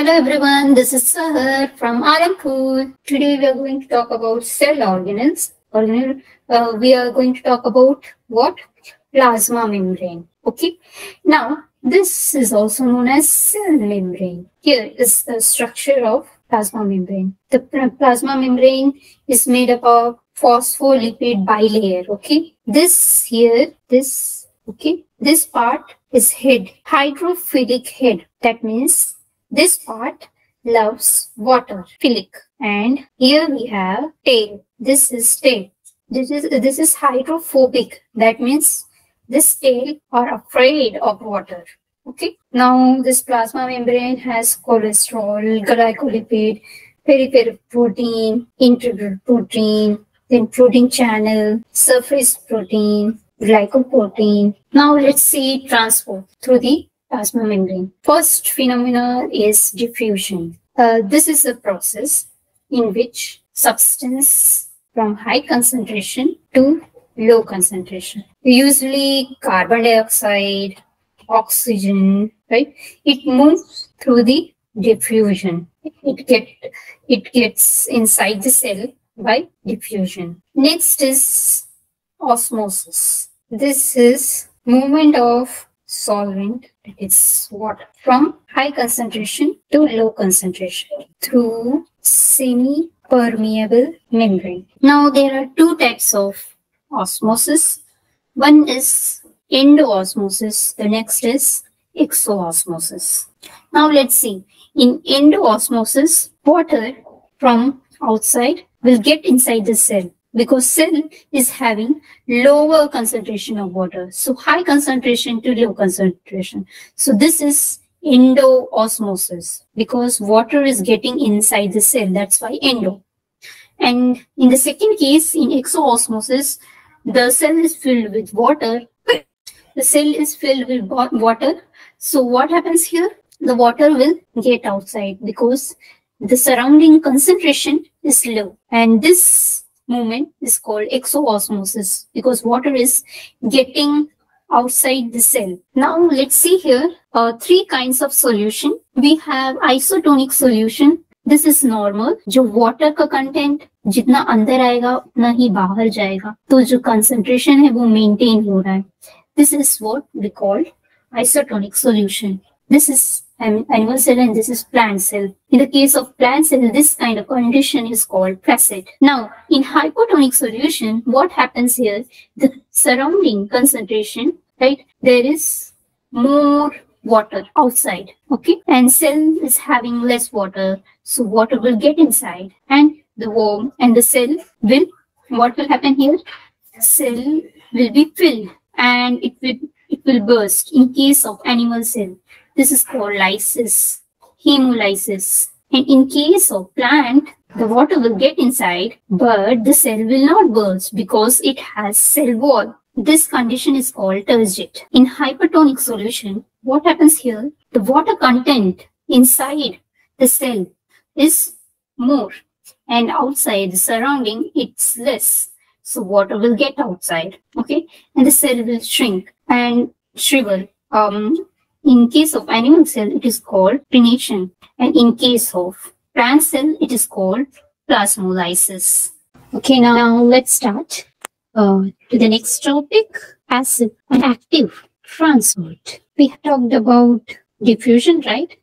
Hello everyone, this is Sahar from Alampur. Today we are going to talk about cell organelles. Organelle, uh, we are going to talk about what? Plasma membrane. Okay. Now, this is also known as cell membrane. Here is the structure of plasma membrane. The plasma membrane is made up of phospholipid bilayer. Okay. This here, this, okay. This part is head, hydrophilic head. That means this part loves water, philic. And here we have tail. This is tail. This is, this is hydrophobic. That means this tail are afraid of water. Okay. Now this plasma membrane has cholesterol, glycolipid, peripheral protein, integral protein, then protein channel, surface protein, glycoprotein. Now let's see transport through the plasma membrane. First phenomena is diffusion. Uh, this is a process in which substance from high concentration to low concentration. Usually carbon dioxide, oxygen, right? It moves through the diffusion. It get it gets inside the cell by diffusion. Next is osmosis. This is movement of solvent, it's water, from high concentration to low concentration through semi-permeable membrane. Now there are two types of osmosis. One is endoosmosis, the next is exoosmosis. Now let's see. In endoosmosis, water from outside will get inside the cell because cell is having lower concentration of water. So high concentration to low concentration. So this is endoosmosis because water is getting inside the cell. That's why endo. And in the second case, in exoosmosis, the cell is filled with water. The cell is filled with water. So what happens here? The water will get outside because the surrounding concentration is low. And this movement is called exoosmosis because water is getting outside the cell. Now let's see here uh, three kinds of solution. We have isotonic solution. This is normal. जो water का content जितना अंदर आएगा उतना ही बाहर जाएगा तो जो concentration है वो maintain हो रहा है This is what we call isotonic solution. This is animal cell and this is plant cell. In the case of plant cell, this kind of condition is called flaccid. Now, in hypotonic solution, what happens here? The surrounding concentration, right? There is more water outside, okay? And cell is having less water, so water will get inside and the worm and the cell will, what will happen here? Cell will be filled and it will, it will burst in case of animal cell this is called lysis, hemolysis. And in case of plant, the water will get inside, but the cell will not burst because it has cell wall. This condition is called turgid. In hypertonic solution, what happens here? The water content inside the cell is more and outside the surrounding it's less. So water will get outside, okay? And the cell will shrink and shrivel. Um, in case of animal cell, it is called crenation. And in case of plant cell, it is called plasmolysis. Okay, now, now let's start uh, to the next topic, passive and active transport. We have talked about diffusion, right?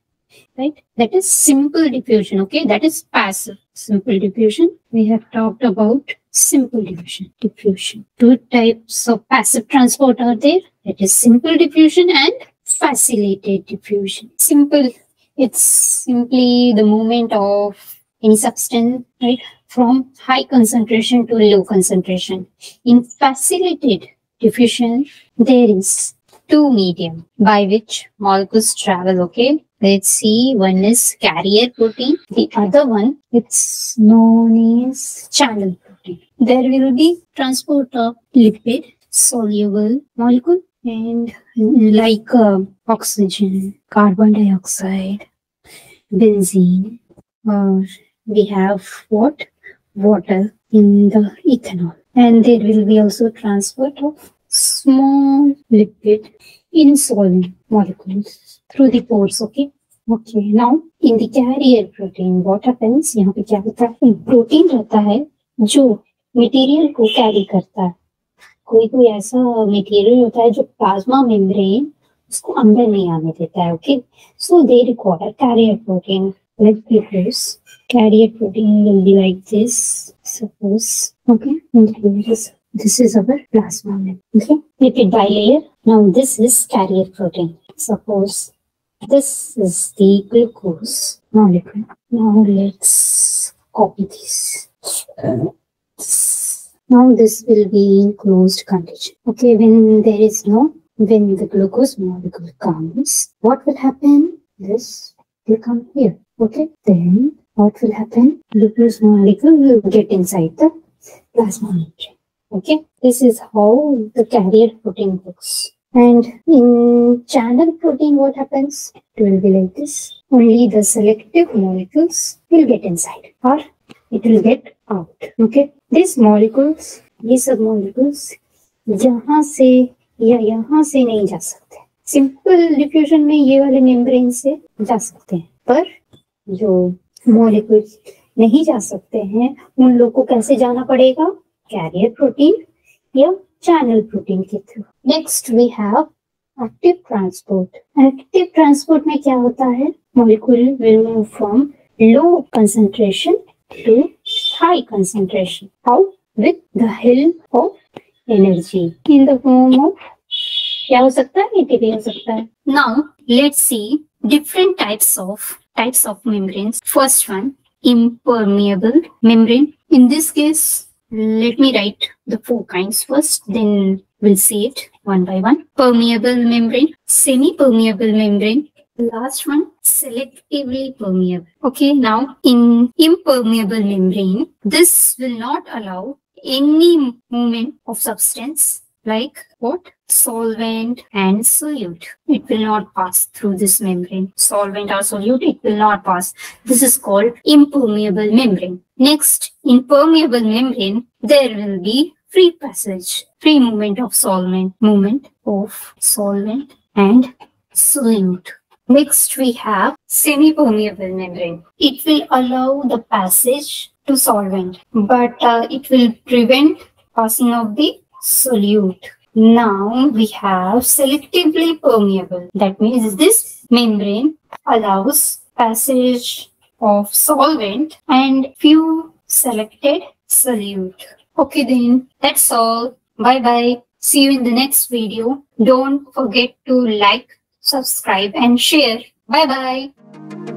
Right? That is simple diffusion, okay? That is passive. Simple diffusion. We have talked about simple diffusion. Diffusion. Two types of passive transport are there. That is simple diffusion and facilitated diffusion. Simple. It's simply the movement of any substance, right, from high concentration to low concentration. In facilitated diffusion, there is two medium by which molecules travel, okay? Let's see, one is carrier protein, the other one, it's known as channel protein. There will be transport of lipid soluble molecule and like uh, oxygen, carbon dioxide, benzene, or we have what? Water in the ethanol. And there will be also transport of small lipid insoluble molecules through the pores, okay? Okay, now in the carrier protein, what happens? यहाँ पे क्या होता है protein रहता है है कोई कोई ऐसा मटेरियल होता है जो प्लाज्मा मेम्ब्रेन उसको अंदर नहीं आने देता है okay so they require carrier protein like glucose carrier protein will be like this suppose okay and here is this is our plasma membrane okay lipid bilayer now this is carrier protein suppose this is the glucose molecule now let's copy this now this will be in closed condition. Okay when there is no when the glucose molecule comes what will happen? This will come here. Okay then what will happen? Glucose molecule will get inside the plasma membrane. Okay this is how the carrier protein works. And in channel protein what happens? It will be like this. Only the selective molecules will get inside or it will get out okay. These molecules ये सब molecules, यहाँ से या यहाँ से नहीं जा सकते। सिंपल डिफ्यूजन में ये वाले मेम्ब्रेन से जा सकते हैं। पर जो मॉलिक्यूल्स नहीं जा सकते हैं, उन लोग को कैसे जाना पड़ेगा? कैरियर प्रोटीन या चैनल प्रोटीन के through next we have active transport active transport में क्या होता है? Molecule will move from low concentration to high concentration how with the help of energy in the form of क्या हो सकता है एटीपी हो सकता है now let's see different types of types of membranes first one impermeable membrane in this case let me write the four kinds first then we'll see it one by one permeable membrane semi permeable membrane last one selectively permeable. Okay now in impermeable membrane this will not allow any movement of substance like what? Solvent and solute. It will not pass through this membrane. Solvent or solute it will not pass. This is called impermeable membrane. Next in permeable membrane there will be free passage free movement of solvent movement of solvent and solute next we have semi permeable membrane it will allow the passage to solvent but uh, it will prevent passing of the solute. Now we have selectively permeable. That means this membrane allows passage of solvent and few selected solute. Okay then, that's all. Bye bye. See you in the next video. Don't forget to like, subscribe and share. Bye bye.